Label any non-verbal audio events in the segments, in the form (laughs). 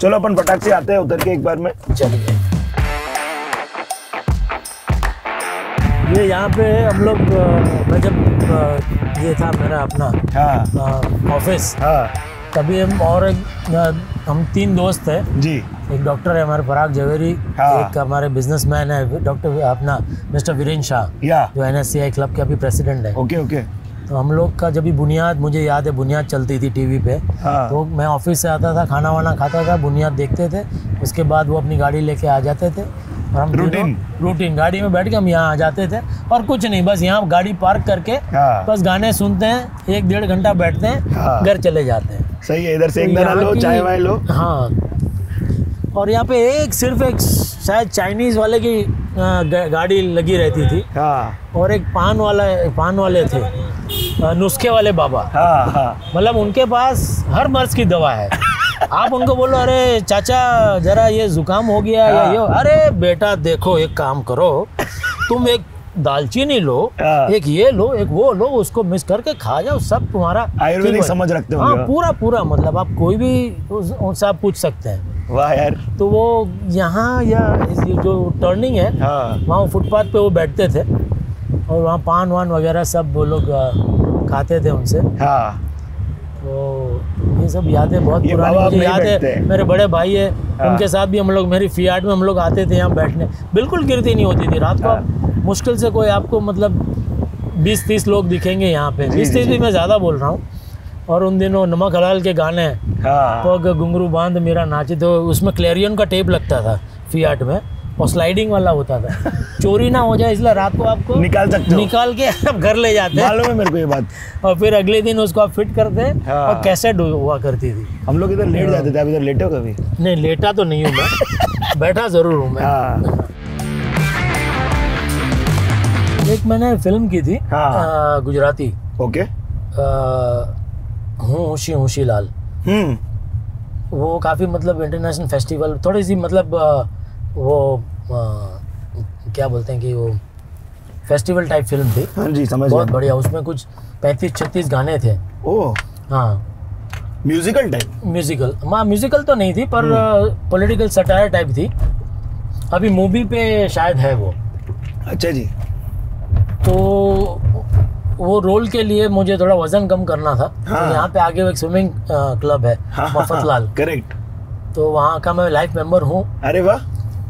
चलो अपन फटाक से आते हैं उधर के एक बार में चलिए ये यहाँ पे हम लोग मैं जब ये था मेरा अपना हाँ। ऑफ़िस हाँ हाँ। तभी हम और एक हम तीन दोस्त थे जी। एक डॉक्टर है हमारे पराग जवेरी हाँ। एक हमारे बिजनेसमैन है डॉक्टर अपना मिस्टर वीरेन शाह जो एन क्लब के अभी प्रेसिडेंट है। Okay okay. तो हम लोग का जब भी बुनियाद मुझे याद है बुनियाद चलती थी टीवी पे। हाँ। तो मैं ऑफ़िस से आता था खाना वाना खाता था बुनियाद देखते थे। उसके बाद वो अपनी गाड़ी लेके आ जाते थे। और हम रूटीन? रूटीन गाड़ी में बैठ के हम यहाँ आ जाते थे। और कुछ नहीं बस यहाँ गाड़ी पार्क करके हाँ। बस गाने सुनते हैं एक डेढ़ घंटा बैठते हैं हाँ। घर चले जाते हैं। सही है इधर से तो एक लो चाय वाय लो। हाँ। और यहाँ पे एक सिर्फ़ एक शायद चाइनीज़ वाले की गाड़ी लगी रहती थी। हाँ। और एक पान वाला पान वाले थे। नुस्खे वाले बाबा। हाँ हाँ। मतलब उनके पास हर मर्ज की दवा है। (laughs) आप उनको बोलो अरे चाचा जरा ये जुकाम हो गया हाँ। या। ये अरे बेटा देखो एक काम करो। तुम एक दालचीनी लो हाँ। एक ये लो एक वो लो उसको मिक्स करके खा जाओ सब तुम्हारा आयुर्वेदिक समझ रखते हो हाँ पूरा पूरा मतलब आप कोई भी उनसे आप पूछ सकते हैं। वाह यार। तो वो यहाँ या जो टर्निंग है हाँ। वहाँ फुटपाथ पे वो बैठते थे और वहाँ पान वान वगैरह सब वो लोग खाते थे उनसे। हाँ। तो ये सब यादें बहुत पुरानी मुझे याद है। मेरे बड़े भाई है हाँ। उनके साथ भी हम लोग मेरी फियाट में हम लोग आते थे यहाँ बैठने। बिल्कुल गिरती नहीं होती थी। रात को हाँ। मुश्किल से कोई आपको मतलब बीस तीस लोग दिखेंगे यहाँ पे। बीस तीस भी मैं ज़्यादा बोल रहा हूँ। और उन दिनों नमक हलाल के गाने हाँ। पग घुंगरू बाँध मेरा नाचे तो उसमें क्लेरियन का टेप लगता था फियाट में। और स्लाइडिंग वाला होता था। चोरी ना हो जाए इसलिए रात को आपको निकाल सकते हो। निकाल के आप घर ले जाते। हैं मालूम है मेरे को ये बात। और फिर अगले दिन उसको आप फिट करते हैं। हाँ। और कैसेट हुआ करती थी। हम लोग इधर लेट जाते थे आप इधर लेटे हो कभी? नहीं लेटा तो नहीं हूँ मैं। (laughs) बैठा ज़रूर हूँ मैं। हाँ। एक मैंने फ़िल्म की थी हाँ। गुजराती। ओके। हूँ होशी होशी लाल। हम्म। वो काफ़ी मतलब इंटरनेशनल फेस्टिवल थोड़ी सी मतलब अ, वो अ, क्या बोलते हैं कि वो फेस्टिवल टाइप फ़िल्म थी। हाँ जी समझ बहुत बढ़िया उसमें कुछ पैंतीस छत्तीस गाने थे। ओ हाँ। म्यूजिकल टाइप म्यूजिकल हाँ म्यूजिकल तो नहीं थी पर। पॉलिटिकल सटायर टाइप थी। अभी मूवी पे शायद है वो। अच्छा जी। तो वो रोल के लिए मुझे थोड़ा वज़न कम करना था। हाँ। तो यहाँ पे आगे एक स्विमिंग क्लब है हाँ, मफतलाल। करेक्ट तो वहाँ का मैं लाइफ मेंबर हूँ। अरे वाह।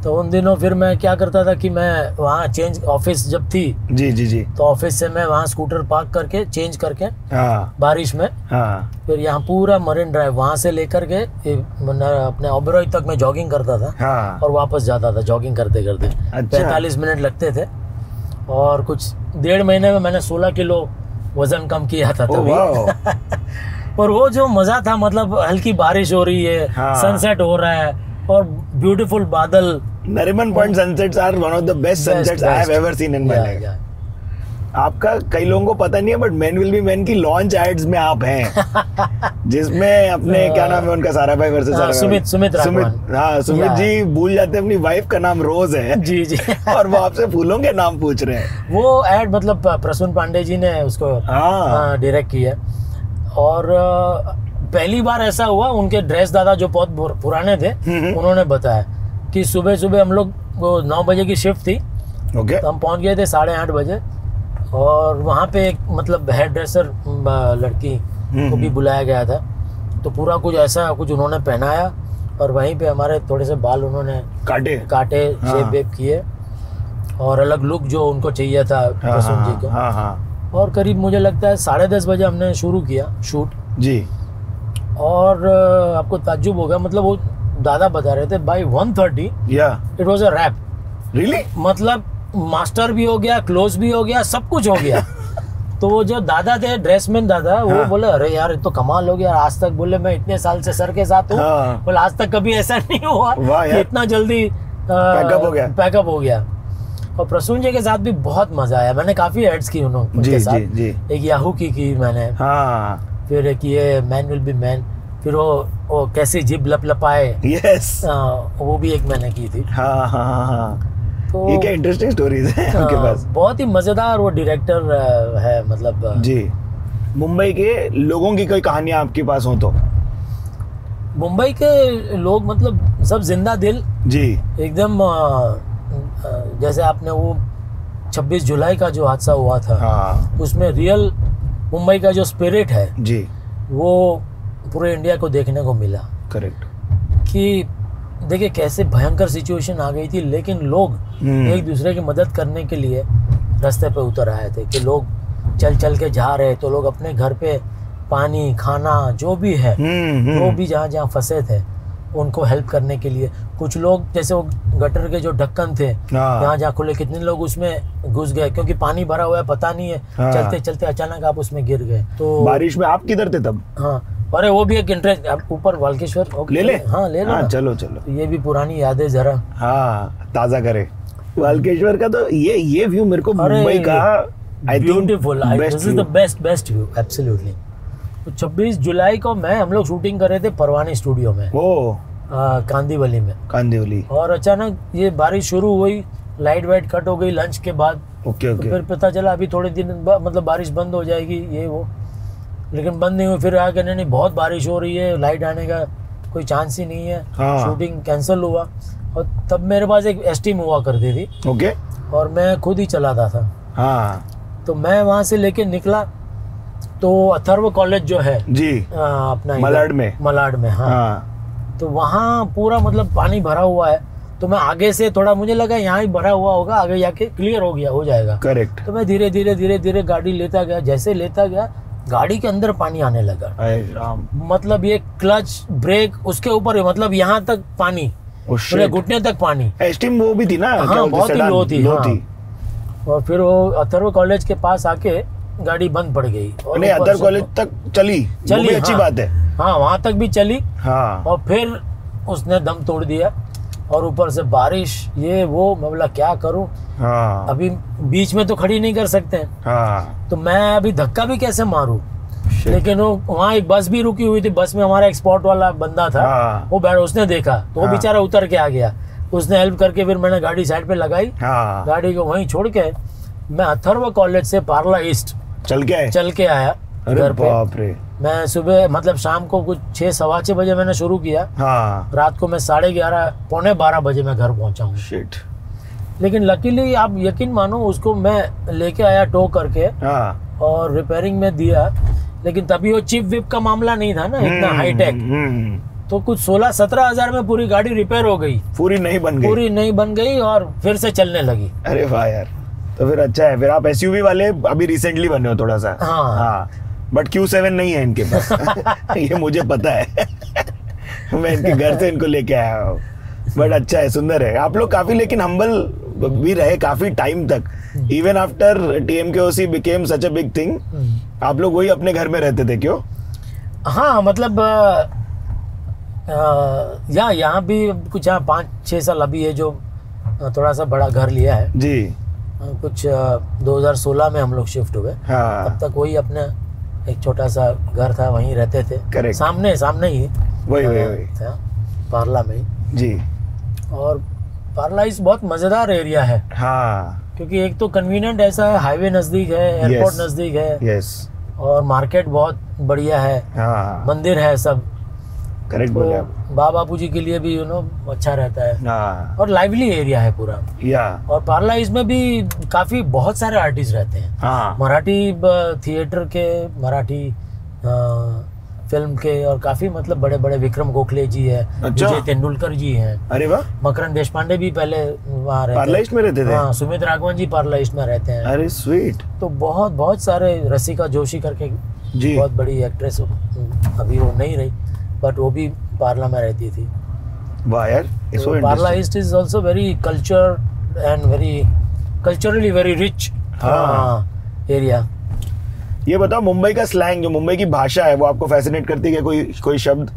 तो उन दिनों फिर मैं क्या करता था कि मैं वहाँ चेंज ऑफ़िस जब थी जी जी जी। तो ऑफ़िस से मैं वहाँ स्कूटर पार्क करके चेंज करके हाँ। बारिश में हाँ। फिर यहाँ पूरा मरीन ड्राइव वहाँ से लेकर के अपने ओबरॉय तक मैं जॉगिंग करता था हाँ। और वापस जाता था जॉगिंग करते करते। अच्छा। पैंतालीस मिनट लगते थे और कुछ डेढ़ महीने में मैंने सोलह किलो वज़न कम किया था तभी। (laughs) और वो जो मज़ा था मतलब हल्की बारिश हो रही हाँ। सनसेट हो रहा है और ब्यूटीफुल बादल। Nariman Point sunsets are one of the best Best, sunsets I have best. Ever seen in my yeah, life yeah. आपका कई लोगों को पता नहीं है but man will be man की लॉन्च एड्स में आप हैं। (laughs) जिसमें अपने क्या नाम है उनका सारा भाई वर्सेस हाँ, सारा सुमित- सुमित सुमित। हाँ सुमित जी भूल जाते हैं अपनी वाइफ का नाम रोज है। (laughs) जी जी। (laughs) और वो आपसे फूलों के नाम पूछ रहे हैं। वो एड मतलब प्रसून पांडे जी ने उसको हाँ। डायरेक्ट किया और पहली बार ऐसा हुआ उनके ड्रेस दादा जो बहुत पुराने थे। उन्होंने बताया कि सुबह सुबह हम लोग वो नौ बजे की शिफ्ट थी। ओके। तो हम पहुँच गए थे साढ़े आठ बजे और वहाँ पे एक मतलब हेयर ड्रेसर लड़की को भी बुलाया गया था। तो पूरा कुछ ऐसा कुछ उन्होंने पहनाया और वहीं पे हमारे थोड़े से बाल उन्होंने काटे। काटे हाँ। शेप वेप किए और अलग लुक जो उनको चाहिए था हाँ जी को। हाँ हाँ और करीब मुझे लगता है साढ़े दस बजे हमने शुरू किया शूट जी। और आपको ताज्जुब होगा मतलब वो दादा बता रहे थे बाई वन थर्टी या it was a wrap really मतलब मास्टर भी हो गया क्लोज भी हो गया सब कुछ हो गया। (laughs) तो वो जो दादा थे ड्रेसमैन दादा वो हाँ। बोले अरे यार तो कमाल हो गया आज तक बोले मैं इतने साल से सर के साथ हूँ। हाँ। बोले आज तक कभी ऐसा नहीं हुआ कि इतना जल्दी Pack-up हो गया। पैकअप हो गया। और प्रसून जी के साथ भी बहुत मज़ा आया। मैंने काफ़ी एड्स की उन्होंने जी उनके जी साथ। जी एक याहू की की मैंने। हाँ। फिर एक ये मैन विल बी मैन फिर वो वो कैसी जिब लप लपाए? यस आ, वो भी एक मैंने की थी। हाँ हाँ हाँ हाँ तो ये क्या इंटरेस्टिंग स्टोरीज है आपके पास? बहुत ही मज़ेदार वो डायरेक्टर है मतलब जी। मुंबई के लोगों की कोई कहानियाँ आपके पास हो तो? मुंबई के लोग मतलब सब ज़िंदा दिल। जी। एकदम जैसे आपने वो 26 जुलाई का जो हादसा हुआ था हाँ। उसमें रियल मुंबई का जो स्पिरिट है जी। वो पूरे इंडिया को देखने को मिला। करेक्ट कि देखिए कैसे भयंकर सिचुएशन आ गई थी लेकिन लोग हम्म। एक दूसरे की मदद करने के लिए रास्ते पे उतर आए थे कि लोग चल चल के जा रहे तो लोग अपने घर पे पानी खाना जो भी है हम्म जो हम्म भी जहाँ जहाँ फंसे थे उनको हेल्प करने के लिए। कुछ लोग जैसे वो गटर के जो ढक्कन थे हाँ। जहाँ जहाँ खुले कितने लोग उसमें घुस गए क्योंकि पानी भरा हुआ है पता नहीं है। हाँ। चलते चलते अचानक आप उसमें गिर गए। तो बारिश में आप किधर थे तब? हाँ अरे वो भी एक इंटरेस्ट आप ऊपर वाल्केश्वर ले ले? हाँ ले लो। हाँ चलो चलो। ये भी पुरानी यादें जरा। हाँ ताज़ा करे। वालकेश्वर का तो ये ये व्यू मेरे को मुंबई का I beautiful this is the best best view absolutely 26 जुलाई को मैं हम लोग शूटिंग कर रहे थे परवानी स्टूडियो में। ओ। आ, कांदीवली में। कांदिवली। और अचानक ये बारिश शुरू हुई लाइट वाइट कट हो गई लंच के बाद। Okay okay. तो फिर पता चला अभी थोड़े दिन मतलब बारिश बंद हो जाएगी ये वो। लेकिन बंद नहीं हुई फिर आगे नहीं नहीं बहुत बारिश हो रही है लाइट आने का कोई चांस ही नहीं है। हाँ। शूटिंग कैंसिल हुआ। और तब मेरे पास एक एस्टीम हुआ करती थी। ओके। और मैं खुद ही चलाता था। हाँ। तो मैं वहाँ से लेके निकला तो अथर्व कॉलेज जो है जी। आ, अपना मलाड में? मलाड में हाँ। हाँ। तो वहाँ पूरा मतलब पानी भरा हुआ है। तो मैं आगे से थोड़ा मुझे लगा यहाँ ही भरा हुआ होगा आगे जाके क्लियर हो गया हो जाएगा। करेक्ट तो मैं धीरे धीरे धीरे धीरे गाड़ी लेता गया। जैसे लेता गया गाड़ी के अंदर पानी आने लगा। मतलब ये क्लच ब्रेक उसके ऊपर मतलब यहाँ तक पानी शिट घुटने तक पानी। एस्टीम वो भी थी ना हाँ, बहुत ही लो थी, लो हाँ। थी और फिर वो अथर्व कॉलेज के पास आके गाड़ी बंद पड़ गई और नहीं अदर कॉलेज तक चली। चली अच्छी हाँ। बात है। हाँ वहाँ तक भी चली। हाँ। और फिर उसने दम तोड़ दिया और ऊपर से बारिश ये वो मैं बोला क्या करूँ? हाँ। अभी बीच में तो खड़ी नहीं कर सकते हाँ। तो मैं अभी धक्का भी कैसे मारूं. लेकिन वो वहाँ एक बस भी रुकी हुई थी बस में हमारा एक्सपोर्ट वाला बंदा था। हाँ। वो बैठ उसने देखा तो वो हाँ। बेचारा उतर के आ गया। उसने हेल्प करके फिर मैंने गाड़ी साइड पे लगाई। हाँ। गाड़ी को वहीं छोड़ के मैं अथर्व कॉलेज से पार्ला ईस्ट चल के आए चल के आया अरे घर बाप रे। मैं सुबह मतलब शाम को कुछ छः सवा छः बजे मैंने शुरू किया। हाँ। रात को मैं साढ़े ग्यारह पौने बारह बजे मैं घर पहुँचा हूँ। लेकिन लकीली आप यकीन मानो उसको मैं लेके आया टो करके हाँ। और रिपेयरिंग में दिया। लेकिन तभी वो चिप विप का मामला नहीं था ना इतना हम्म, हाईटेक हम्म, तो कुछ सोलह सत्रह हज़ार में पूरी गाड़ी रिपेयर हो गई। पूरी नहीं बन गई। पूरी नहीं बन गई और फिर से चलने लगी। अरे वाह यार। तो फिर अच्छा है फिर आप एसयूवी वाले अभी रिसेंटली बने हो थोड़ा सा। हाँ। हाँ बट क्यू सेवन नहीं है इनके पास। (laughs) ये मुझे पता है। मैं इनके घर से इनको लेके आया हूँ। बट अच्छा है सुंदर है। आप लोग काफ़ी लेकिन हम्बल भी रहे काफ़ी टाइम तक। Even after TM K OC became such a big thing आप लोग वही अपने घर में रहते थे क्यों? हाँ मतलब या यहाँ भी कुछ यहाँ पाँच छः साल अभी है जो थोड़ा सा बड़ा घर लिया है। जी। कुछ अ, 2016 में हम लोग शिफ्ट हुए। हाँ। तब तक वही अपने एक छोटा सा घर था वहीं रहते थे। Correct. सामने सामने ही। वही वही वही। था पार्ला में ही। जी। और पार्ला इस बहुत मज़ेदार एरिया है। हाँ। क्योंकि एक तो कन्वीनियंट ऐसा है हाईवे नज़दीक है एयरपोर्ट Yes. नज़दीक है। यस और मार्केट बहुत बढ़िया है। हाँ। मंदिर है सब। करेक्ट तो बोले आप। बाबा बापू जी के लिए भी यू you नो know, अच्छा रहता है। हाँ। और लाइवली एरिया है पूरा। या। और पार्ला इसमें भी काफ़ी बहुत सारे आर्टिस्ट रहते हैं। हाँ। मराठी थिएटर के मराठी फ़िल्म के और काफ़ी मतलब बड़े बड़े विक्रम गोखले जी है अच्छा। विजय तेंदुलकर जी हैं। अरे वाह। मकरन देश पांडे भी पहले वहाँ रहते में रहते थे? हाँ सुमित राघवन जी पार्लाइस्ट में रहते हैं। अरे स्वीट तो बहुत बहुत सारे रसिका जोशी करके जी। बहुत बड़ी एक्ट्रेस अभी वो नहीं रही। बट वो भी पार्ला में रहती थी। वाह यार it's so So, Parla interesting East is also very culture and very culturally हाँ। एरिया ये बताओ मुंबई का स्लैंग जो मुंबई की भाषा है वो आपको फैसिनेट करती है कोई कोई शब्द?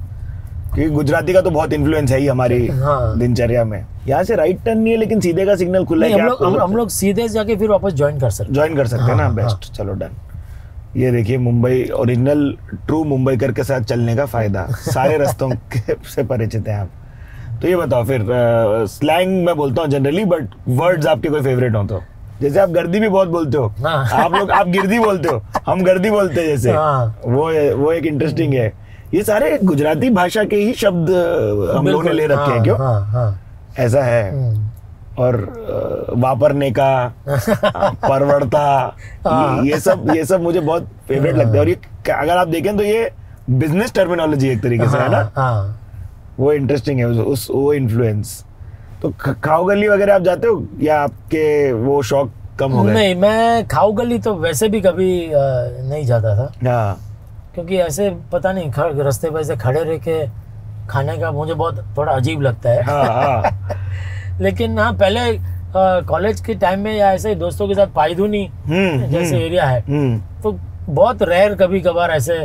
क्योंकि गुजराती का तो बहुत इन्फ्लुएंस है ही हमारी हाँ। दिनचर्या में। यहाँ से राइट टर्न नहीं है लेकिन सीधे का सिग्नल खुला है हम लोग हम, लोग सीधे जाके फिर वापस ज्वाइन कर सकते ज्वाइन कर सकते हैं ना? हाँ, बेस्ट चलो डन ये देखिए मुंबई ओरिजिनल ट्रू मुंबईकर के साथ चलने का फ़ायदा। सारे रास्तों (laughs) के से परिचित हैं आप। तो ये बताओ फिर स्लैंग मैं बोलता हूँ जनरली बट वर्ड्स आपके कोई फेवरेट हो तो? जैसे आप गर्दी भी बहुत बोलते हो। हाँ। आप लोग आप गिरदी बोलते हो हम गर्दी बोलते हैं जैसे। हाँ। वो वो एक इंटरेस्टिंग है। ये सारे गुजराती भाषा के ही शब्द हम लोगों ने ले रखे हैं हाँ, क्यों? ऐसा है। हम्म। और वापरने का (laughs) परवड़ता हाँ। ये, ये सब ये सब मुझे बहुत फेवरेट लगता है। और ये अगर आप देखें तो ये बिज़नेस टर्मिनोलॉजी एक तरीके से है ना? हाँ, हाँ। वो इंटरेस्टिंग है उस, वो इन्फ्लुएंस तो खाओ गली वगैरह आप जाते हो? या आपके वो शौक कम हो गए? नहीं मैं खाऊ गली तो वैसे भी कभी नहीं जाता था। हाँ। क्योंकि ऐसे पता नहीं ख- रास्ते पे ऐसे खड़े रह के खाने का मुझे बहुत थोड़ा अजीब लगता है। हाँ हाँ। (laughs) लेकिन हाँ पहले कॉलेज के टाइम में या ऐसे दोस्तों के साथ पाईधुनी हम्म जैसे हम्म, एरिया है हम्म। तो बहुत रेयर कभी कभार ऐसे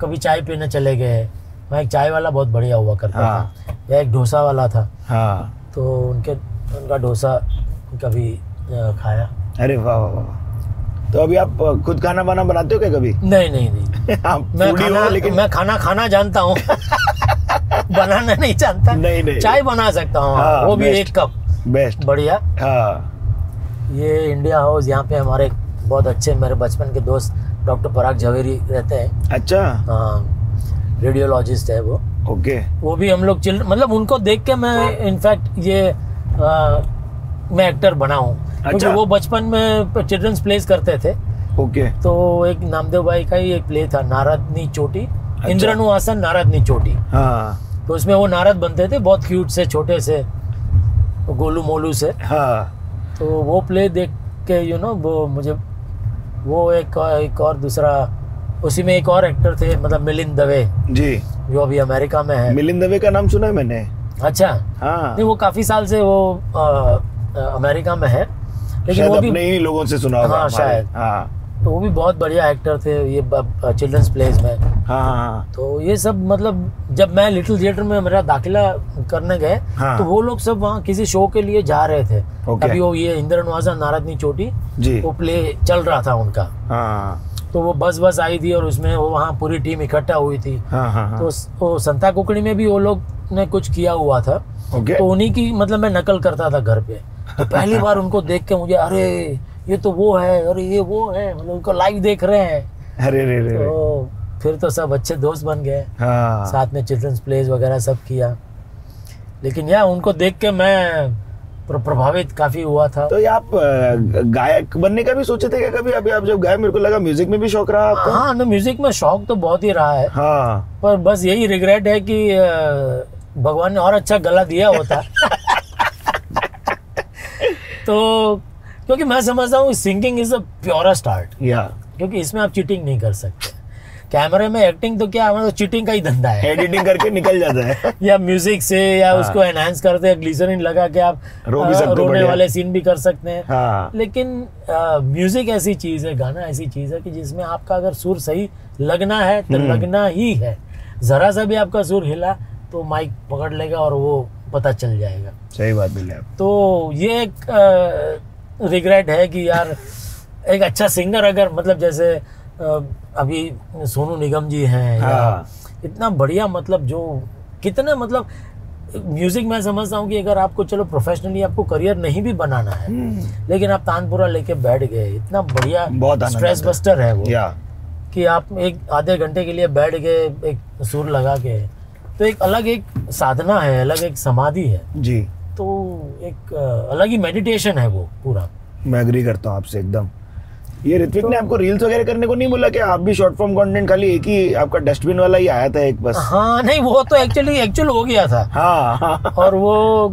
कभी चाय पीने चले गए। वहाँ एक चाय वाला बहुत बढ़िया हुआ करता हाँ। था या एक डोसा वाला था। हाँ। तो उनके उनका डोसा कभी खाया। अरे वाह वाह वाह। तो अभी आप खुद खाना वाना बनाते हो क्या कभी? नहीं नहीं नहीं। (laughs) आप मैं खाना हो लेकिन मैं खाना खाना जानता हूँ। (laughs) बनाना नहीं जानता। नहीं, नहीं। चाय बना सकता हूँ हाँ, वो भी एक कप। बेस्ट बढ़िया। हाँ। ये इंडिया हाउस यहाँ पे हमारे बहुत अच्छे मेरे बचपन के दोस्त डॉक्टर पराग झवेरी रहते हैं। अच्छा। हाँ रेडियोलॉजिस्ट है वो। ओके। वो भी हम लोग चिल मतलब उनको देख के मैं इनफैक्ट ये आ, मैं एक्टर बना हूँ। अच्छा। वो बचपन में चिल्ड्रंस प्लेस करते थे। ओके। तो एक नामदेव भाई का ही एक प्ले था नारदनी चोटी। अच्छा। इंद्रनु आसन नारदनी चोटी। हाँ। तो उसमें वो नारद बनते थे बहुत क्यूट से छोटे से गोलू मोलू से। हाँ। तो वो प्ले देख के यू नो वो मुझे वो एक एक और दूसरा उसी में एक और एक्टर थे मतलब मिलिंद दवे। जी। जो अभी अमेरिका में है। मिलिंद दवे का नाम सुना है मैंने। अच्छा। हाँ। नहीं वो काफ़ी साल से वो अ, अ, अमेरिका में है। लेकिन वो भी अपने ही लोगों से सुना होगा हाँ, शायद। हाँ। तो वो भी बहुत बढ़िया एक्टर थे ये चिल्ड्रंस प्लेस में। हाँ हाँ तो ये सब मतलब जब मैं लिटिल थिएटर में मेरा दाखिला करने गए हाँ। तो वो लोग सब वहाँ किसी शो के लिए जा रहे थे। अभी वो ये इंद्र नवाजा नारदनी चोटी वो प्ले चल रहा था उनका। हाँ। तो वो बस बस आई थी और उसमें वो वहाँ पूरी टीम इकट्ठा हुई थी। हाँ हाँ हाँ। तो वो संता कुकड़ी में भी वो लोग ने कुछ किया हुआ था। ओके तो उन्हीं की मतलब मैं नकल करता था घर पे। तो पहली बार उनको देख के मुझे अरे ये तो वो है अरे ये वो है। मतलब उनको लाइव देख रहे हैं। अरे रे रे। तो फिर तो सब अच्छे दोस्त बन गए। हाँ। साथ में चिल्ड्रंस प्लेज वगैरह सब किया। लेकिन यार उनको देख के मैं प्रभावित काफ़ी हुआ था। तो आप गायक बनने का भी सोचे थे क्या कभी? अभी आप जब गाए मेरे को लगा म्यूज़िक में भी शौक रहा आपका। हाँ ना म्यूज़िक में शौक तो बहुत ही रहा है। हाँ। पर बस यही रिग्रेट है कि भगवान ने और अच्छा गला दिया होता। (laughs) तो क्योंकि मैं समझता हूँ singing is a purest art या क्योंकि इसमें आप चीटिंग नहीं कर सकते। कैमरे में एक्टिंग तो क्या मतलब चीटिंग का ही धंधा है। एडिटिंग करके निकल जाता है। (laughs) या म्यूज़िक से या हाँ। उसको एनहांस करते हैं ग्लिसरीन लगा के आप रो भी सकते रोने। वाले सीन भी कर सकते हैं। हाँ। लेकिन म्यूज़िक ऐसी चीज़ है गाना ऐसी चीज़ है कि जिसमें आपका अगर सुर सही लगना है तो हम्म। लगना ही है। जरा सा भी आपका सुर हिला तो माइक पकड़ लेगा और वो पता चल जाएगा। सही बात बोले आप। तो ये एक रिग्रेट है कि यार एक अच्छा सिंगर अगर मतलब जैसे अभी सोनू निगम जी हैं हाँ। इतना बढ़िया मतलब जो कितना मतलब म्यूज़िक मैं समझता हूँ कि अगर आपको चलो प्रोफेशनली आपको करियर नहीं भी बनाना है हम्म, लेकिन आप तानपुरा लेके बैठ गए इतना बढ़िया बहुत स्ट्रेस बस्टर है वो या। कि आप एक आधे घंटे के लिए बैठ गए एक सुर लगा के तो एक अलग एक साधना है अलग एक समाधि है। जी। तो एक अलग ही मेडिटेशन है वो पूरा। मैं एग्री करता हूँ आपसे एकदम। ये ऋत्विक ने आपको रील्स वगैरह करने को नहीं बोला कि आप भी शॉर्ट फॉर्म कंटेंट खाली एक ही आपका डस्टबिन वाला ही आया था एक बस? हाँ नहीं वो तो एक्चुअली एक्चुअल हो गया था। हाँ। हाँ और वो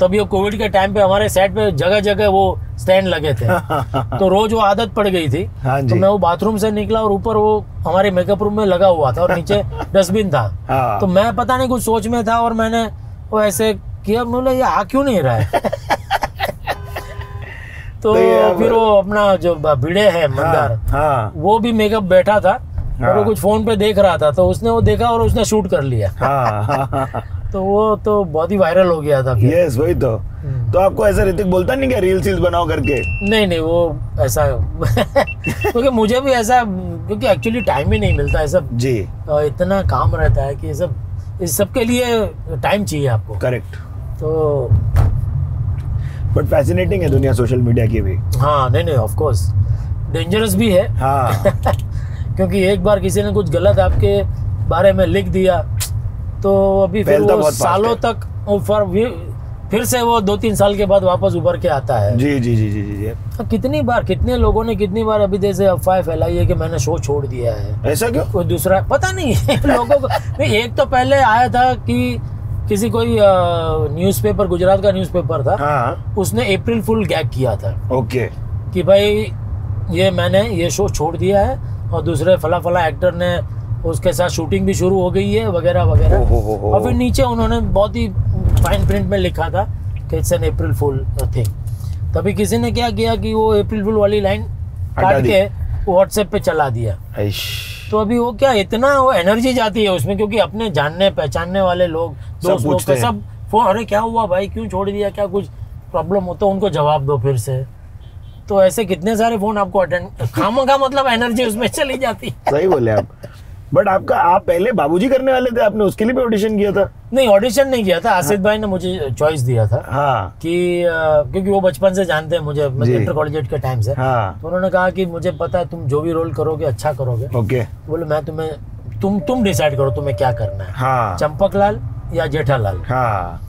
तभी कोविड के टाइम पे हमारे सेट पे जगह जगह वो स्टैंड लगे थे। (laughs) तो रोज वो आदत पड़ गई थी। हाँ तो मैं वो बाथरूम से निकला और ऊपर वो हमारे मेकअप रूम में लगा हुआ था और नीचे (laughs) डस्टबिन था। हाँ। तो मैं पता नहीं कुछ सोच में था और मैंने वो ऐसे किया बोला ये आ क्यों नहीं रहा है? (laughs) तो तो फिर वो अपना जो भिड़े है मंदार हाँ। हाँ वो भी मेकअप बैठा था और वो हाँ। कुछ फ़ोन पे देख रहा था। तो उसने वो देखा और उसने शूट कर लिया। हाँ हाँ हाँ। तो वो तो बहुत ही वायरल हो गया था यस वही तो। हम्म। तो आपको ऐसा ऋतिक बोलता नहीं क्या रील सील्स बनाओ करके? नहीं नहीं वो ऐसा (laughs) क्योंकि मुझे भी ऐसा क्योंकि एक्चुअली टाइम ही नहीं मिलता है सब जी इतना काम रहता है कि सब इस सब के लिए टाइम चाहिए आपको। करेक्ट तो बट फैसिनेटिंग है दुनिया सोशल मीडिया की भी। हाँ नहीं नहीं ऑफ़ कोर्स डेंजरस भी है। हाँ। (laughs) क्योंकि एक बार किसी ने कुछ गलत आपके बारे में लिख दिया तो अभी फिर वो सालों तक वो फिर फिर से वो दो तीन साल के बाद वापस उभर के आता है। जी जी जी जी जी जी। तो कितनी बार कितने लोगों ने कितनी बार अभी जैसे अफवाह फैलाई है कि मैंने शो छोड़ दिया है? ऐसा क्यों? कोई दूसरा पता नहीं (laughs) लोगों को नहीं एक तो पहले आया था कि किसी कोई न्यूज़पेपर गुजरात का न्यूज़पेपर था। हाँ। उसने अप्रैल फुल गैग किया था। ओके। कि भाई ये मैंने ये शो छोड़ दिया है और दूसरे फला फला एक्टर ने उसके साथ शूटिंग भी शुरू हो गई है वगैरह वगैरह। और फिर नीचे उन्होंने बहुत ही फाइन प्रिंट में लिखा था कि it's an April fool thing तभी किसी ने क्या किया कि वो अप्रैल फुल वाली लाइन काट के व्हाट्सएप पे चला दिया। तो अभी वो क्या इतना वो एनर्जी जाती है उसमें क्योंकि अपने जानने पहचानने वाले लोग दोस्त लोग तो। सब फ़ोन अरे क्या हुआ भाई? क्यों छोड़ दिया? क्या कुछ प्रॉब्लम हो? तो उनको जवाब दो फिर से। तो ऐसे कितने सारे फ़ोन आपको अटेंड खामा का मतलब एनर्जी उसमें चली जाती है। सही बोले आप। बट आपका आप पहले बाबूजी करने वाले थे आपने उसके लिए भी ऑडिशन किया था? नहीं ऑडिशन नहीं किया था। आसिफ भाई ने मुझे चॉइस दिया था हाँ। कि अ, क्योंकि वो बचपन से जानते हैं मुझे इंटर कॉलेज के टाइम से। हाँ। तो उन्होंने कहा कि मुझे पता है तुम जो भी रोल करोगे अच्छा करोगे। ओके बोले मैं तुम्हें तुम तुम डिसाइड करो तुम्हें क्या करना है। हाँ। चंपक लाल या जेठालाल? हाँ।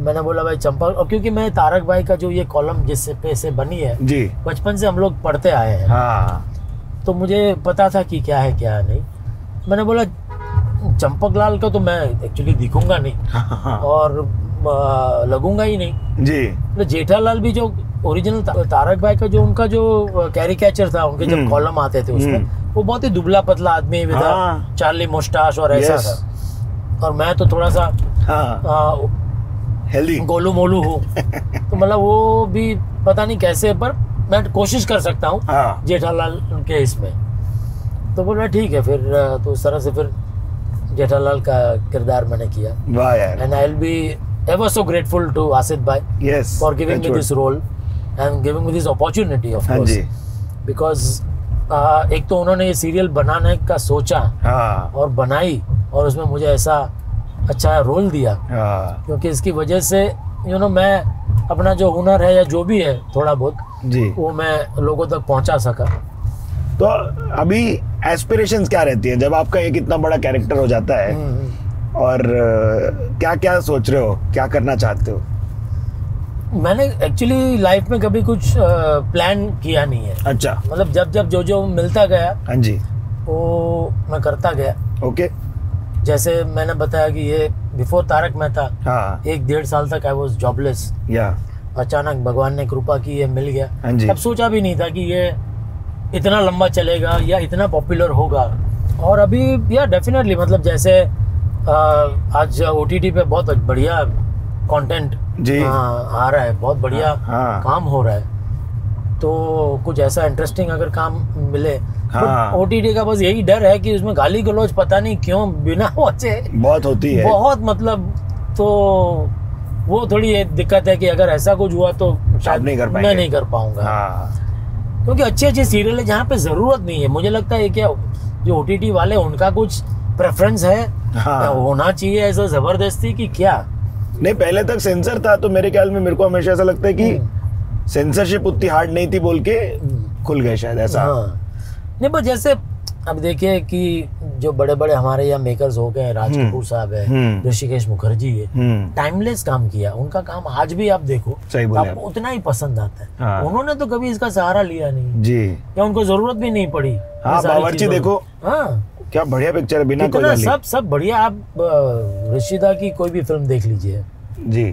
मैंने बोला भाई चंपक और क्योंकि मैं तारक भाई का जो ये कॉलम जिससे पे से बनी है जी। बचपन से हम लोग पढ़ते आए हैं। हाँ। तो मुझे पता था कि क्या है क्या नहीं। मैंने बोला चंपक लाल का तो मैं एक्चुअली दिखूँगा नहीं। हाँ हाँ और लगूँगा ही नहीं। जी। तो जेठालाल भी जो ओरिजिनल ता, तारक भाई का जो उनका जो कैरिकेचर था उनके जब हम्म। कॉलम आते थे उसमें हम्म। वो बहुत ही दुबला पतला आदमी भी था। हाँ। चार्ली मुस्टाश और ऐसा था। और मैं तो थोड़ा सा हाँ। हेल्दी गोलू मोलू हूँ। (laughs) तो मतलब वो भी पता नहीं कैसे पर मैं कोशिश कर सकता हूँ हाँ। जेठालाल के इसमें। तो बोला ठीक है फिर तो उस तरह से फिर जेठालाल का किरदार मैंने किया। वाह यार। And I will be ever so grateful to Asif भाई yes for giving me this role and giving me this opportunity of course because एक तो उन्होंने ये सीरियल बनाने का सोचा हाँ। और बनाई और उसमें मुझे ऐसा अच्छा रोल दिया। हाँ। क्योंकि इसकी वजह से यू नो मैं अपना जो हुनर है या जो भी है थोड़ा बहुत जी। वो मैं लोगों तक पहुँचा सका। तो अभी एस्पिरेशंस क्या रहती है? जब आपका एक इतना बड़ा कैरेक्टर हो जाता है हम्म, और क्या क्या सोच रहे हो? क्या करना चाहते हो? मैंने एक्चुअली लाइफ में कभी कुछ प्लान किया नहीं है। अच्छा। मतलब जब जब जो जो मिलता गया हाँ जी। वो मैं करता गया। ओके जैसे मैंने बताया कि ये बिफोर तारक मेहता हाँ। एक डेढ़ साल तक आई वॉज़ जॉबलेस या अचानक भगवान ने कृपा की ये मिल गया। हाँ जी। तब सोचा भी नहीं था कि ये इतना लंबा चलेगा या इतना पॉपुलर होगा और अभी या डेफिनेटली मतलब जैसे आ, आज ओ टी पे बहुत बढ़िया कंटेंट जी। आ रहा है बहुत बढ़िया हाँ। काम हो रहा है तो कुछ ऐसा इंटरेस्टिंग अगर काम मिले हाँ। ओ का बस यही डर है कि उसमें गाली गलौज पता नहीं क्यों बिना (laughs) वजह बहुत होती है बहुत मतलब तो वो थोड़ी दिक्कत है कि अगर ऐसा कुछ हुआ तो शायद नहीं कर। मैं नहीं कर पाऊँगा हाँ क्योंकि अच्छे अच्छे सीरियल है जहाँ पे ज़रूरत नहीं है। मुझे लगता है क्या जो ओटीटी वाले उनका कुछ प्रेफरेंस है। हाँ। होना चाहिए ऐसा ज़बरदस्ती कि क्या? नहीं पहले तक सेंसर था तो मेरे ख्याल में मेरे को हमेशा ऐसा लगता है कि सेंसरशिप उतनी हार्ड नहीं थी बोल के खुल गए शायद ऐसा। हाँ। नहीं बस जैसे अब देखिए कि जो बड़े बड़े हमारे यहाँ मेकर्स हो गए राज हम्म। कपूर साहब है हम्म। ऋषिकेश मुखर्जी है हम्म। टाइमलेस काम किया उनका काम आज भी आप देखो आपको उतना ही पसंद आता है। हाँ। उन्होंने तो कभी इसका सहारा लिया नहीं। जी। या उनको ज़रूरत भी नहीं पड़ी। हाँ, बावर्ची देखो। हाँ। क्या बढ़िया पिक्चर है बिना कोई सब सब बढ़िया। आप ऋषिदा की कोई भी फ़िल्म देख लीजिए। जी।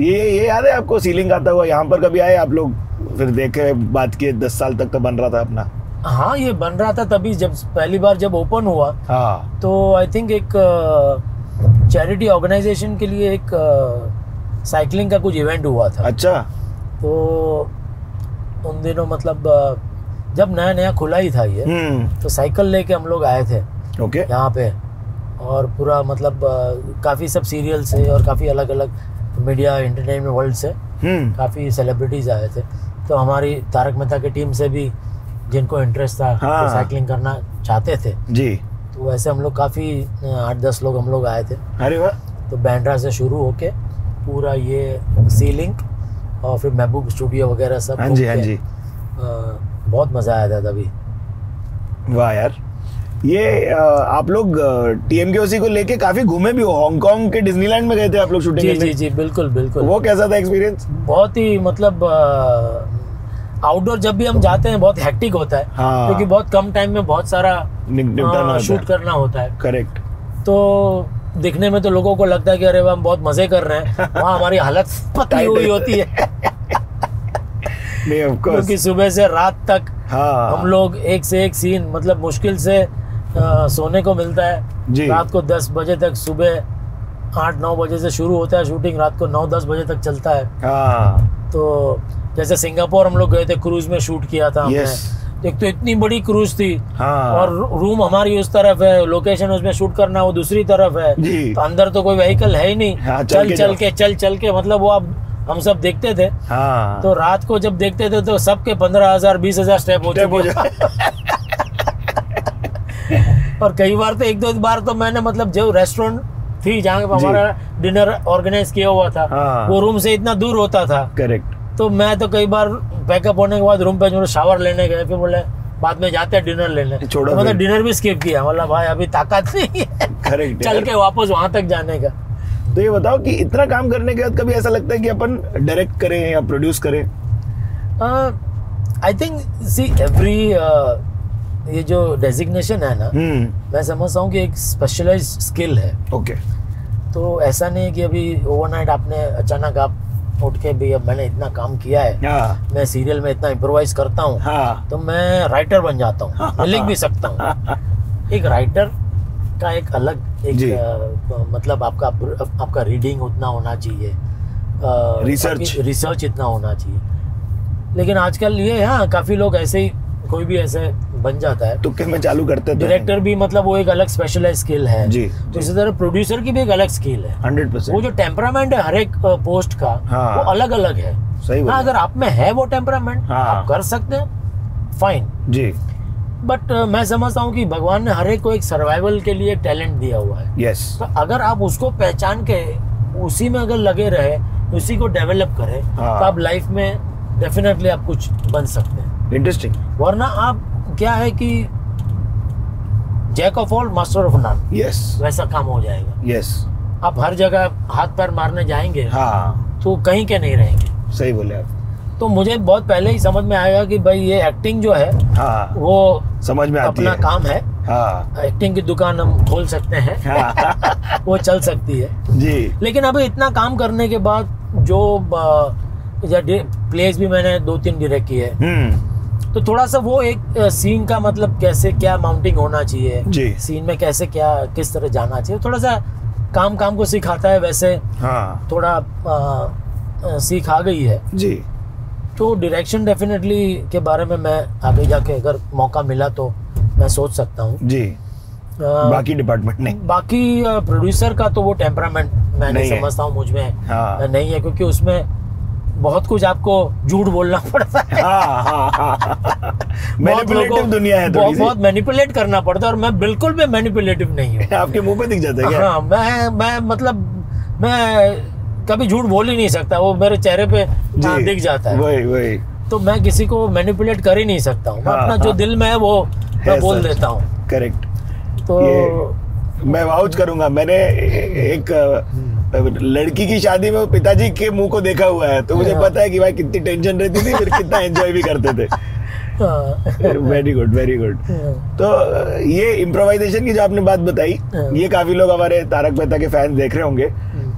ये ये याद है आपको? सीलिंग आता हुआ यहाँ पर कभी आए आप लोग? फिर देखे बात किए दस साल तक तो बन रहा था अपना। हाँ ये बन रहा था तभी जब पहली बार जब ओपन हुआ। हाँ। तो आई थिंक एक चैरिटी ऑर्गेनाइजेशन के लिए एक साइकिलिंग का कुछ इवेंट हुआ था। अच्छा। तो उन दिनों मतलब जब नया नया खुला ही था ये हम्म। तो साइकिल लेके हम लोग आए थे। ओके। यहाँ पे। और पूरा मतलब काफ़ी सब सीरियल से और काफ़ी अलग अलग मीडिया एंटरटेनमेंट वर्ल्ड से काफ़ी सेलिब्रिटीज़ आए थे। तो हमारी तारक मेहता की टीम से भी जिनको इंटरेस्ट था हाँ। वो साइकिलिंग करना चाहते थे जी। तो वैसे हम लोग काफ़ी आठ दस लोग हम लोग आए थे। अरे वाह। तो बैंड्रा से शुरू होके पूरा ये सीलिंग और फिर महबूब स्टूडियो वगैरह सब हाँ जी हाँ जी। अ, बहुत मज़ा आया था तभी। वाह यार। ये अ, आप लोग टीएमकेओसी को लेके काफ़ी घूमे भी हो। हांगकांग के डिज्नीलैंड में गए थे आप लोग शूटिंग जी जी जी बिल्कुल बिल्कुल। वो कैसा था एक्सपीरियंस बहुत ही मतलब आउटडोर जब भी हम जाते हैं बहुत हेक्टिक होता है हाँ। क्योंकि बहुत कम टाइम में बहुत सारा आ, शूट करना होता है। करेक्ट तो दिखने में तो लोगों को लगता है कि अरे हम बहुत मज़े कर रहे हैं। (laughs) वहाँ हमारी हालत पतली हुई होती है। (laughs) नहीं ऑफ़ कोर्स क्योंकि सुबह से रात तक हाँ। हम लोग एक से एक सीन मतलब मुश्किल से आ, सोने को मिलता है। रात को दस बजे तक सुबह आठ नौ बजे से शुरू होता है शूटिंग रात को नौ दस बजे तक चलता है। हाँ। तो जैसे सिंगापुर हम लोग गए थे क्रूज में शूट किया था हमने। Yes. एक तो इतनी बड़ी क्रूज थी हाँ। और रूम हमारी उस तरफ़ है लोकेशन उसमें शूट करना वो दूसरी तरफ़ है। तो अंदर तो कोई व्हीकल है ही नहीं। हाँ, चल चल के चल चल के मतलब वो आप हम सब देखते थे। हाँ। तो रात को जब देखते थे तो सबके पंद्रह हज़ार बीस हज़ार स्टेप हो चुके और कई बार तो एक दो बार तो मैंने मतलब जो रेस्टोरेंट थी जहाँ हमारा डिनर ऑर्गेनाइज किया हुआ था हाँ। वो रूम से इतना दूर होता था। करेक्ट तो मैं तो कई बार पैकअप होने के बाद रूम पे जो शावर लेने गए फिर बोले बाद में जाते हैं डिनर लेने. छोड़ो तो मतलब डिनर भी स्किप किया। मतलब भाई अभी ताकत नहीं है। चल के वापस वहाँ तक जाने का। तो ये बताओ कि इतना काम करने के बाद कभी ऐसा लगता है कि अपन डायरेक्ट करें या प्रोड्यूस करें? आई थिंक सी एवरी ये जो डेजिग्नेशन है ना हम्म। मैं समझता हूँ कि एक स्पेशलाइज स्किल है। Okay okay. तो ऐसा नहीं है कि अभी ओवरनाइट आपने अचानक आप उठ के भी अब मैंने इतना काम किया है। हाँ। मैं सीरियल में इतना इम्प्रोवाइज करता हूँ हाँ। तो मैं राइटर बन जाता हूँ मैं लिख भी सकता हूँ। एक राइटर का एक अलग एक। अ, मतलब आपका आपका रीडिंग उतना होना चाहिए। Research. रिसर्च इतना होना चाहिए। लेकिन आजकल ये हाँ काफ़ी लोग ऐसे ही कोई भी ऐसे बन जाता है। तुक्के में चालू करते थे डायरेक्टर भी मतलब वो एक अलग स्पेशलाइज स्किल है। जी, तो इसी तरह प्रोड्यूसर की भी एक अलग स्किल है। हंड्रेड वो जो टेम्परामेंट है हर एक पोस्ट का हाँ। वो अलग अलग है। सही हाँ अगर आप में है वो टेम्परामेंट हाँ। आप कर सकते हैं। Fine ji. बट uh, मैं समझता हूँ कि भगवान ने हर एक को एक सर्वाइवल के लिए टैलेंट दिया हुआ है। यस तो अगर आप उसको पहचान के उसी में अगर लगे रहे उसी को डेवलप करें हाँ। तो आप लाइफ में डेफिनेटली आप कुछ बन सकते हैं। इंटरेस्टिंग वरना आप क्या है कि jack of all master of none yes वैसा काम हो जाएगा। Yes yes. आप हर जगह हाथ पैर मारने जाएँगे हाँ। तो कहीं के नहीं रहेंगे। सही बोले आप। तो मुझे बहुत पहले ही समझ में आएगा कि भाई ये एक्टिंग जो है हाँ। वो समझ में आती अपना है। काम है। हाँ। एक्टिंग की दुकान हम खोल सकते हैं। हाँ। (laughs) वो चल सकती है। जी। लेकिन अभी इतना काम करने के बाद जो प्लेस भी मैंने दो तीन डायरेक्ट किए हम्म। तो थोड़ा सा वो एक सीन का मतलब कैसे क्या माउंटिंग होना चाहिए? जी। सीन में कैसे क्या किस तरह जाना चाहिए? थोड़ा सा काम काम को सिखाता है वैसे हाँ। थोड़ा आ, सीख आ गई है। जी। तो डायरेक्शन डेफिनेटली के बारे में मैं आगे जाके अगर मौका मिला तो मैं सोच सकता हूँ। जी। आ, बाकी डिपार्टमेंट नहीं। बाकी प्रोड्यूसर का तो वो टेम्परामेंट मैं नहीं नहीं समझता हूँ मुझमें हाँ। नहीं है क्योंकि उसमें बहुत कुछ आपको झूठ बोलना (laughs) पड़ता है। हाँ हाँ हाँ। मैनिपुलेटिव दुनिया है बहुत बहुत मैनिपुलेट करना पड़ता है और मैं बिल्कुल भी मैनिपुलेटिव नहीं हूँ। (laughs) आपके मुँह पे दिख जाता है क्या? हाँ मैं मैं मतलब मैं कभी झूठ बोल ही नहीं सकता वो मेरे चेहरे पे हाँ, दिख जाता है। वही वही। तो मैं किसी को मैनिपुलेट कर ही नहीं सकता हूँ। हाँ, अपना जो हाँ। दिल में है वो मैं बोल देता हूँ। करेक्ट तो मैं वाउच करूँगा मैंने एक लड़की की शादी में पिताजी के मुँह को देखा हुआ है तो मुझे हाँ। पता है कि भाई कितनी टेंशन रहती थी फिर कितना एंजॉय भी करते थे। वेरी गुड वेरी गुड तो ये इम्प्रोवाइजेशन की जो आपने बात बताई हाँ। ये काफ़ी लोग हमारे तारक मेहता के फैंस देख रहे होंगे।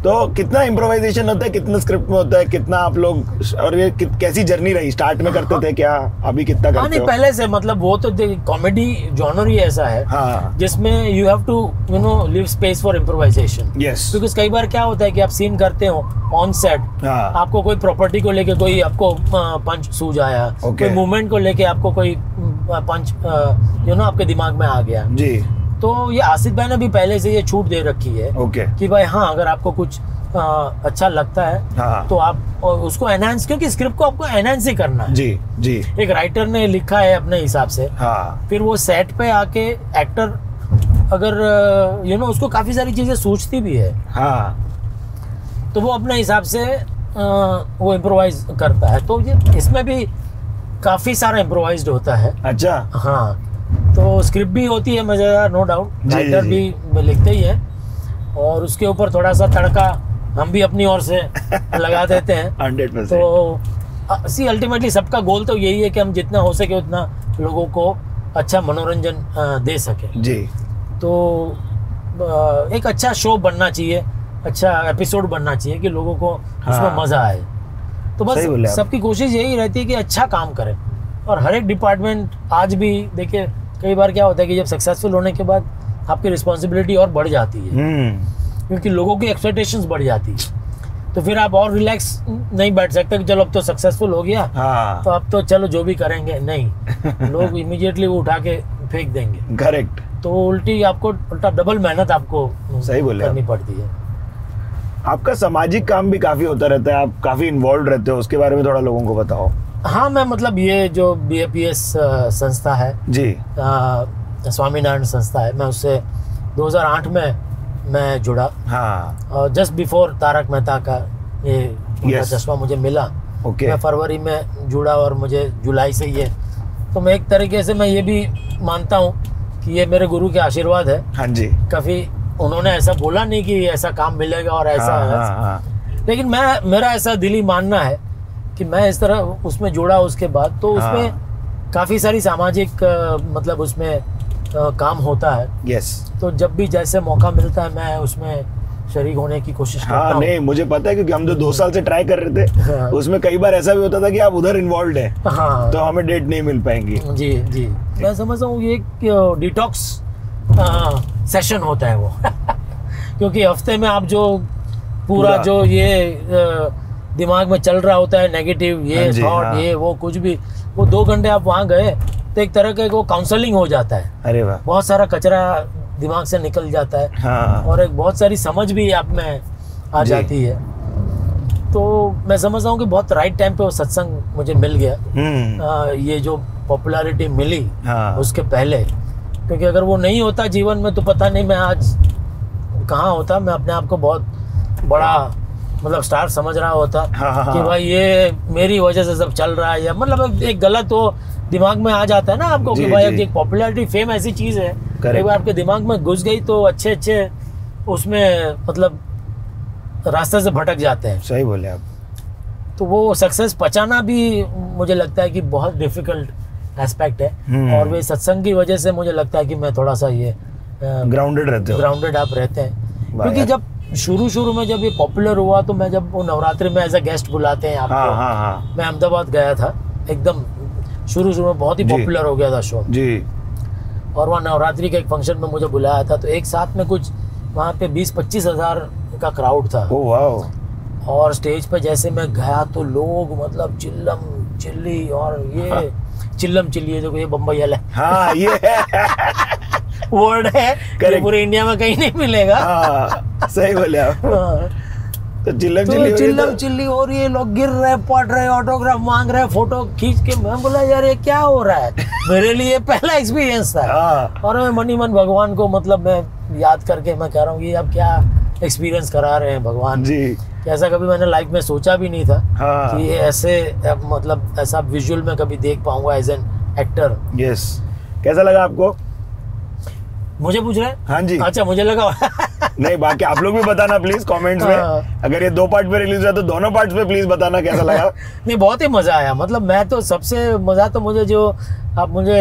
तो कितना इम्प्रोवाइजेशन होता है कितना स्क्रिप्ट में होता है कितना आप लोग और ये कि, कैसी जर्नी रही? स्टार्ट में करते थे क्या? अभी कितना हाँ करते नहीं हो? पहले से मतलब वो तो कॉमेडी जॉनर ही ऐसा है हाँ। जिसमें you have to you know leave space for improvisation yes because कई बार क्या होता है कि आप सीन करते हो ऑन सेट हाँ। आपको कोई प्रॉपर्टी को लेके कोई आपको पंच सूझ आया Okay. कोई मूवमेंट को लेके आपको कोई पंच यू नो आपके दिमाग में आ गया। जी। तो ये आसिफ भाई ने भी पहले से ये छूट दे रखी है ओके कि भाई हाँ अगर आपको कुछ अ, अच्छा लगता है हाँ। तो आप अ, उसको एनहांस क्योंकि स्क्रिप्ट को आपको एनहांस ही करना है। जी जी। एक राइटर ने लिखा है अपने हिसाब से। हाँ। फिर वो सेट पे आके एक्टर अगर यू नो उसको काफ़ी सारी चीज़ें सूझती भी है। हाँ। तो वो अपने हिसाब से अ, वो इम्प्रोवाइज करता है। तो ये इसमें भी काफ़ी सारा इम्प्रोवाइज होता है। अच्छा। हाँ। तो स्क्रिप्ट भी होती है मज़ेदार नो डाउट राइटर भी लिखते ही है। और उसके ऊपर थोड़ा सा तड़का हम भी अपनी ओर से लगा देते हैं। (laughs) हंड्रेड तो सी अल्टीमेटली सबका गोल तो यही है कि हम जितना हो सके उतना लोगों को अच्छा मनोरंजन दे सके। जी. तो एक अच्छा शो बनना चाहिए अच्छा एपिसोड बनना चाहिए कि लोगों को हाँ। उसमें मज़ा आए। तो बस। सबकी कोशिश यही रहती है कि अच्छा काम करें। और हर एक डिपार्टमेंट आज भी देखिए कई बार क्या होता है कि जब सक्सेसफुल होने के बाद आपकी रिस्पॉन्सिबिलिटी और बढ़ जाती है। हम्म। क्योंकि लोगों की एक्सपेक्टेशंस बढ़ जाती है। तो फिर आप और रिलैक्स नहीं बैठ सकते कि चलो अब तो सक्सेसफुल हो गया हाँ। तो अब तो चलो जो भी करेंगे नहीं। (laughs) लोग इमीडिएटली वो उठा के फेंक देंगे। करेक्ट तो उल्टी आपको उल्टा डबल मेहनत आपको सही बोले करनी पड़ती है। आपका सामाजिक काम भी काफ़ी होता रहता है आप काफ़ी इन्वॉल्व रहते हो उसके बारे में थोड़ा लोगों को बताओ। हाँ मैं मतलब ये जो बी ए पी एस संस्था है जी। स्वामीनारायण संस्था है मैं उससे 2008 में मैं जुड़ा। हाँ। और जस्ट बिफोर तारक मेहता का ये Yes. चश्मा मुझे मिला। ओके मैं फरवरी में जुड़ा और मुझे जुलाई से ये। तो मैं एक तरीके से मैं ये भी मानता हूँ कि ये मेरे गुरु के आशीर्वाद है। हाँ जी। कभी उन्होंने ऐसा बोला नहीं कि ऐसा काम मिलेगा और ऐसा हाँ, है। हाँ, हाँ, लेकिन मैं मेरा ऐसा दिली मानना है कि मैं इस तरह उसमें जुड़ा उसके बाद तो हाँ। उसमें काफ़ी सारी सामाजिक मतलब उसमें काम होता है। यस तो जब भी जैसे मौका मिलता है मैं उसमें शरीक होने की कोशिश करता हाँ। हूँ नहीं मुझे पता है क्योंकि हम जो दो साल से ट्राई कर रहे थे। हाँ। उसमें कई बार ऐसा भी होता था कि आप उधर इन्वॉल्व है हाँ। तो हमें डेट नहीं मिल पाएँगी। जी जी। मैं समझता हूँ ये एक डिटॉक्स सेशन होता है वो। (laughs) क्योंकि हफ़्ते में आप जो पूरा। जो ये अ, दिमाग में चल रहा होता है नेगेटिव ये हाँ थॉट हाँ। ये वो कुछ भी। वो दो घंटे आप वहाँ गए तो एक तरह का वो काउंसलिंग हो जाता है। अरे वाह। बहुत सारा कचरा दिमाग से निकल जाता है। हाँ। और एक बहुत सारी समझ भी आप में आ जाती है। तो मैं समझता हूँ कि बहुत राइट टाइम पे वो सत्संग मुझे मिल गया। हम्म। अ, ये जो पॉपुलैरिटी मिली हाँ। उसके पहले क्योंकि अगर वो नहीं होता जीवन में तो पता नहीं मैं आज कहाँ होता। मैं अपने आप को बहुत बड़ा मतलब स्टार समझ रहा होता हाँ, हाँ, कि हाँ। भाई ये मेरी वजह से सब चल रहा है या मतलब एक- गलत वो दिमाग में आ जाता है ना आपको जी, कि भाई जी। एक पॉपुलैरिटी फेम ऐसी चीज़ है। एक बार आपके दिमाग में घुस गई तो अच्छे अच्छे उसमें मतलब रास्ते से भटक जाते हैं। सही बोले आप। तो वो सक्सेस पचाना भी मुझे लगता है कि बहुत डिफ़िकल्ट एस्पेक्ट है हम्म। और वे सत्संग की वजह से मुझे लगता है कि मैं थोड़ा सा ये ग्राउंडेड रहते हो। ग्राउंडेड आप रहते हैं। क्योंकि जब शुरू शुरू में जब ये पॉपुलर हुआ तो मैं जब वो नवरात्रि में एज अ गेस्ट बुलाते हैं हाँ आपको हाँ हाँ हाँ. मैं अहमदाबाद गया था एकदम शुरू शुरू में बहुत ही पॉपुलर हो गया था शो जी। और वहाँ नवरात्रि के एक फ़ंक्शन में मुझे बुलाया था तो एक साथ में कुछ वहाँ पे बीस पच्चीस हज़ार का क्राउड था। ओ और स्टेज पे जैसे मैं गया तो लोग मतलब चिल्लम चिल्ली और ये चिल्लम चिल्ली है जो ये बम्बई वाला। हाँ ये वर्ड है ये पूरे इंडिया में कहीं नहीं मिलेगा। हाँ सही बोले आप। हाँ। तो चिल्लम तो चिल्ली चिल्लम तो- चिल्ली हो रही है लोग गिर रहे पड़ रहे ऑटोग्राफ मांग रहे फ़ोटो खींच के मैं बोला यार ये क्या हो रहा है? मेरे लिए पहला एक्सपीरियंस था। हाँ। और मैं मनी मन भगवान को मतलब मैं याद करके मैं कह रहा हूँ ये अब क्या एक्सपीरियंस करा रहे हैं भगवान? जी। ऐसा कभी मैंने लाइफ में सोचा भी नहीं था हाँ। कि ये ऐसे मतलब ऐसा विजुअल में कभी देख पाऊँगा एज एन एक्टर यस कैसा लगा आपको? मुझे पूछ रहे हैं? हाँ जी। अच्छा मुझे लगा (laughs) नहीं बाकी आप लोग भी बताना प्लीज़ कमेंट्स में। हाँ। अगर ये दो पार्ट में रिलीज़ हुआ तो दोनों पार्ट्स में प्लीज़ बताना कैसा लगा। (laughs) नहीं बहुत ही मज़ा आया। मतलब मैं तो सबसे मज़ा तो मुझे जो आप मुझे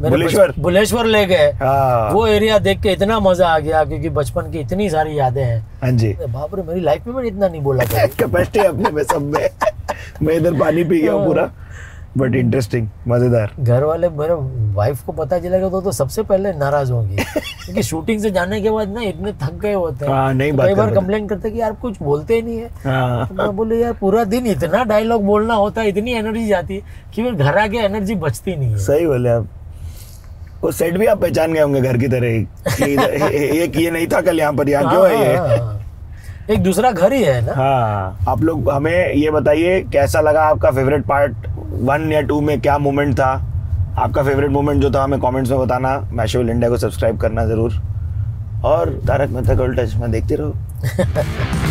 बुलेश्वर? बुलेश्वर ले गए। हाँ। वो एरिया देख के इतना मज़ा आ गया क्योंकि बचपन की इतनी सारी यादें हैं। हाँ जी। बाप रे मेरी लाइफ में मैंने इतना नहीं बोला कैपेसिटी (laughs) अपने में सब में। मैं इधर पानी पी गया हूँ पूरा। बट इंटरेस्टिंग मज़ेदार। घर वाले मेरे वाइफ को पता चलेगा तो तो सबसे पहले नाराज़ होंगी। (laughs) क्योंकि शूटिंग से जाने के बाद ना इतने थक गए होते हैं। हाँ, नहीं तो बात कई बार कंप्लेन करते कि यार कुछ बोलते ही नहीं है। हाँ। तो मैं बोले यार पूरा दिन इतना डायलॉग बोलना होता है इतनी एनर्जी जाती है कि फिर घर आके एनर्जी बचती नहीं है। सही बोले आप। वो सेट भी आप पहचान गए होंगे घर की तरह एक (laughs) ये नहीं था कल यहाँ पर यहाँ क्यों है हाँ, ये। एक दूसरा घर ही है ना? हाँ। आप लोग हमें ये बताइए कैसा लगा आपका फेवरेट पार्ट वन या टू में? क्या मोमेंट था? आपका फेवरेट मोमेंट जो था हमें कमेंट्स में बताना। मैशोल इंडिया को सब्सक्राइब करना ज़रूर। और तारक मेहता का उल्टा चश्मा देखते रहो। (laughs)